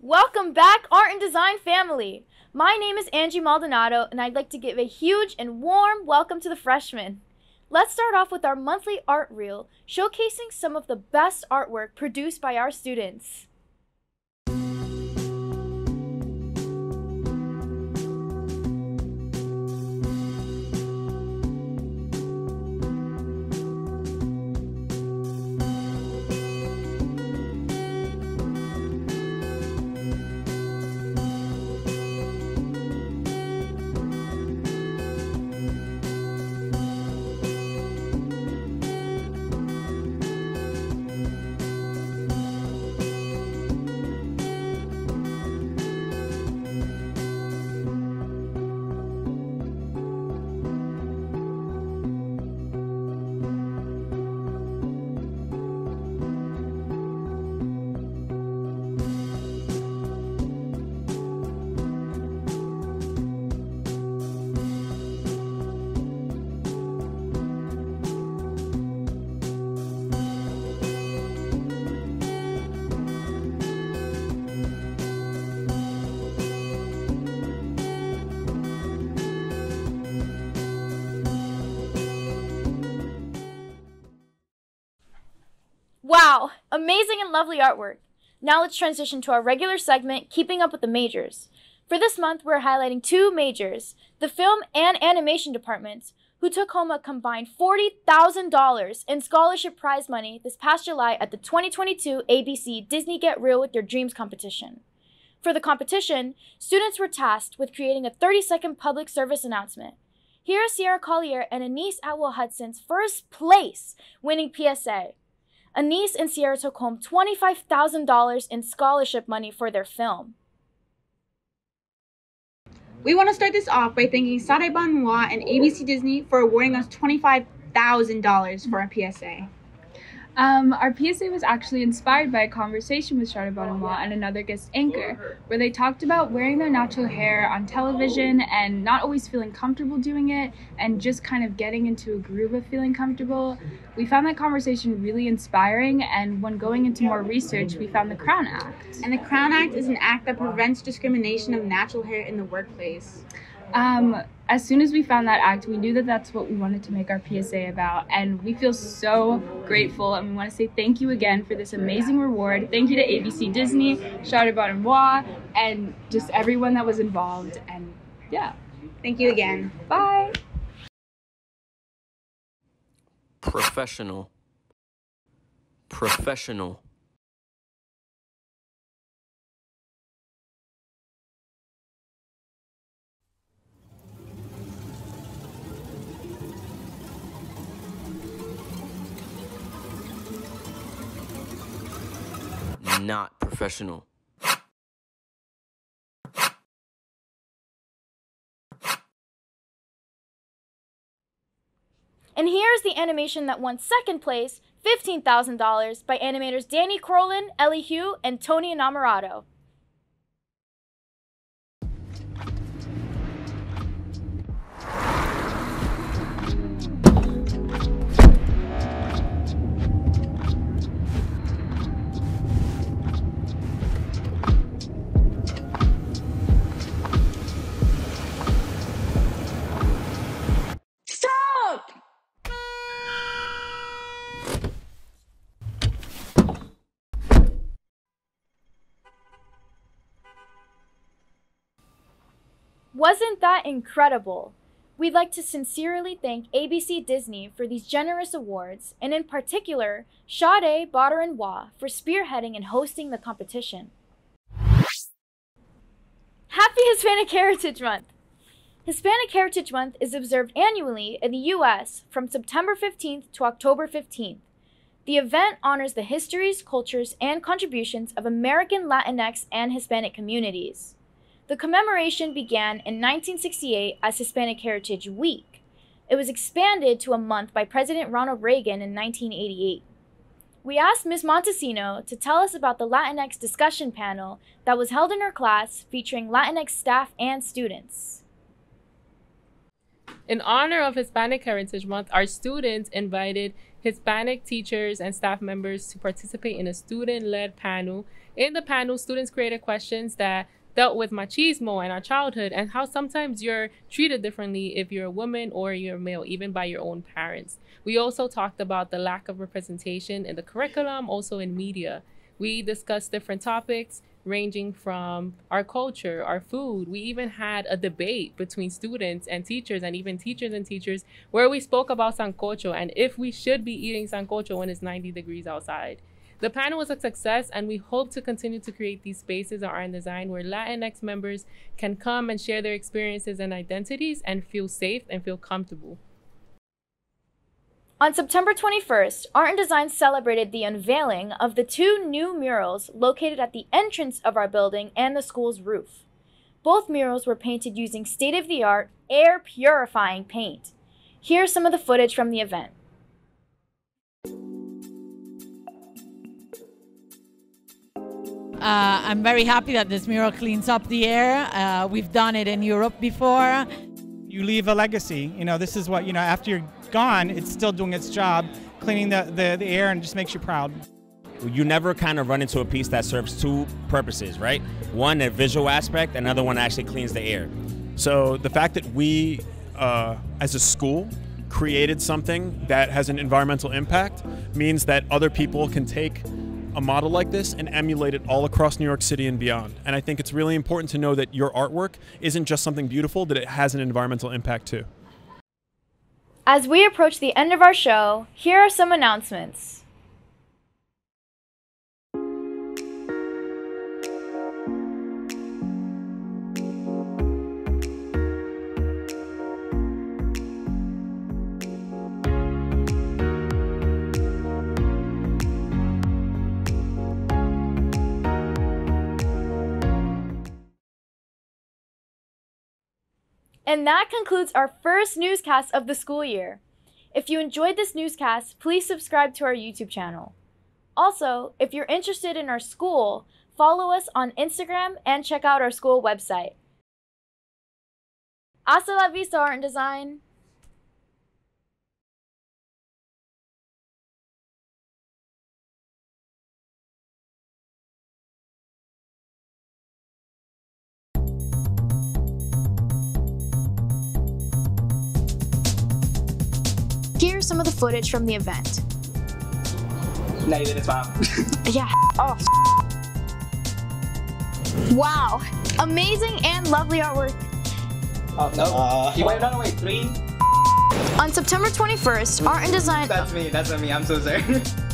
Welcome back, Art and Design family. My name is Angie Maldonado, and I'd like to give a huge and warm welcome to the freshmen. Let's start off with our monthly art reel, showcasing some of the best artwork produced by our students. Wow, amazing and lovely artwork. Now let's transition to our regular segment, Keeping Up with the Majors. For this month, we're highlighting two majors, the film and animation departments, who took home a combined $40,000 in scholarship prize money this past July at the 2022 ABC Disney Get Real with Your Dreams competition. For the competition, students were tasked with creating a 30 second public service announcement. Here is Sierra Collier and Anise Atwell Hudson's first place winning PSA. Anise and Sierra took home $25,000 in scholarship money for their film. We want to start this off by thanking Sade Benoit and ABC Disney for awarding us $25,000 for our PSA. Um, our PSA was actually inspired by a conversation with Charlotte Benoit and another guest anchor, where they talked about wearing their natural hair on television and not always feeling comfortable doing it and just kind of getting into a groove of feeling comfortable. We found that conversation really inspiring, and when going into more research, we found the Crown Act. And the Crown Act is an act that prevents discrimination of natural hair in the workplace. Um, as soon as we found that act, we knew that that's what we wanted to make our PSA about, and we feel so grateful. And we want to say thank you again for this amazing reward. Thank you to ABC Disney, Charlotte Benoit, and just everyone that was involved. And yeah, Thank you again. bye. professional professional not professional And here's the animation that won second place, $15,000, by animators Danny Crolin, Ellie Hugh, and Tony Inamorato. Wasn't that incredible? We'd like to sincerely thank ABC Disney for these generous awards, and in particular, Sade Baderinwa for spearheading and hosting the competition. Happy Hispanic Heritage Month! Hispanic Heritage Month is observed annually in the U.S. from September 15th to October 15th. The event honors the histories, cultures, and contributions of American Latinx and Hispanic communities. The commemoration began in 1968 as Hispanic Heritage Week. It was expanded to a month by President Ronald Reagan in 1988. we asked Ms. Montesino to tell us about the Latinx discussion panel that was held in her class featuring Latinx staff and students. In honor of Hispanic Heritage Month, our students invited Hispanic teachers and staff members to participate in a student led panel. In the panel, students created questions that dealt with machismo and our childhood and how sometimes you're treated differently if you're a woman or you're a male, even by your own parents. We also talked about the lack of representation in the curriculum, also in media. We discussed different topics ranging from our culture, our food. We even had a debate between students and teachers, and even teachers and teachers, where we spoke about sancocho and if we should be eating sancocho when it's 90 degrees outside. The panel was a success, and we hope to continue to create these spaces at Art Design where Latinx members can come and share their experiences and identities and feel safe and feel comfortable. On September 21st, Art and Design celebrated the unveiling of the two new murals located at the entrance of our building and the school's roof. Both murals were painted using state of the art, air purifying paint. Here's some of the footage from the event. Uh, I'm very happy that this mural cleans up the air. Uh, we've done it in Europe before. You leave a legacy. You know, this is what, you know, after you're gone, it's still doing its job, cleaning the, the, the air and just makes you proud. You never kind of run into a piece that serves two purposes, right? One, a visual aspect, another one actually cleans the air. So the fact that we, uh, as a school, created something that has an environmental impact means that other people can take a model like this and emulate it all across New York City and beyond. And I think it's really important to know that your artwork isn't just something beautiful, that it has an environmental impact too. As we approach the end of our show, here are some announcements. And that concludes our first newscast of the school year. If you enjoyed this newscast, please subscribe to our YouTube channel. Also, if you're interested in our school, follow us on Instagram and check out our school website. Hasta la vista, Art and Design! Here's some of the footage from the event. Nej, det är fan. Yeah. Oh. Wow. Amazing and lovely artwork. Oh, no. Uh, you wait, no, no, wait. Three. On September 21st, Art and Design. That's me. That's me. I'm so sorry.